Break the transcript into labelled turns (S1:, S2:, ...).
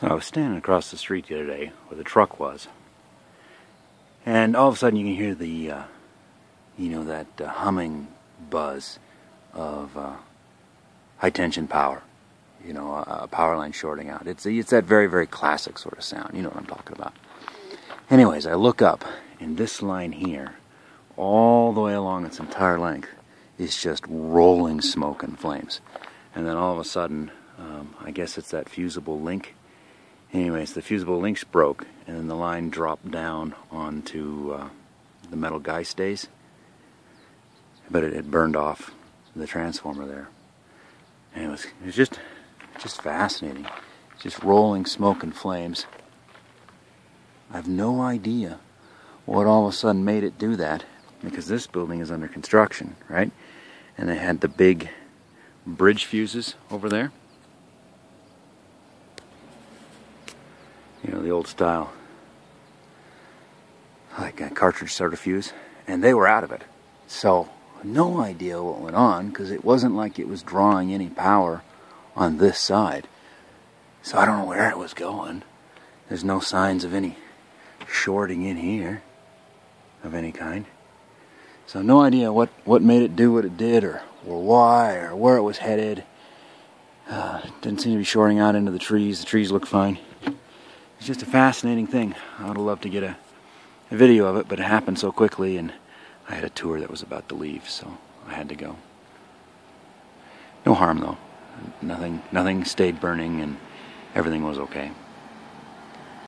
S1: So I was standing across the street the other day where the truck was, and all of a sudden you can hear the, uh, you know, that uh, humming buzz of uh, high tension power. You know, a, a power line shorting out. It's it's that very very classic sort of sound. You know what I'm talking about. Anyways, I look up, and this line here, all the way along its entire length, is just rolling smoke and flames. And then all of a sudden, um, I guess it's that fusible link anyways, the fusible links broke, and then the line dropped down onto uh, the metal guy stays. But it had burned off the transformer there, and it was it was just just fascinating, just rolling smoke and flames. I have no idea what all of a sudden made it do that, because this building is under construction, right? And they had the big bridge fuses over there. You know, the old style, like a cartridge sort of fuse, and they were out of it. So, no idea what went on because it wasn't like it was drawing any power on this side. So, I don't know where it was going. There's no signs of any shorting in here of any kind. So, no idea what, what made it do what it did or, or why or where it was headed. Uh, didn't seem to be shorting out into the trees. The trees look fine it's just a fascinating thing. I would have loved to get a, a video of it, but it happened so quickly, and I had a tour that was about to leave, so I had to go. No harm though. Nothing, nothing stayed burning, and everything was okay.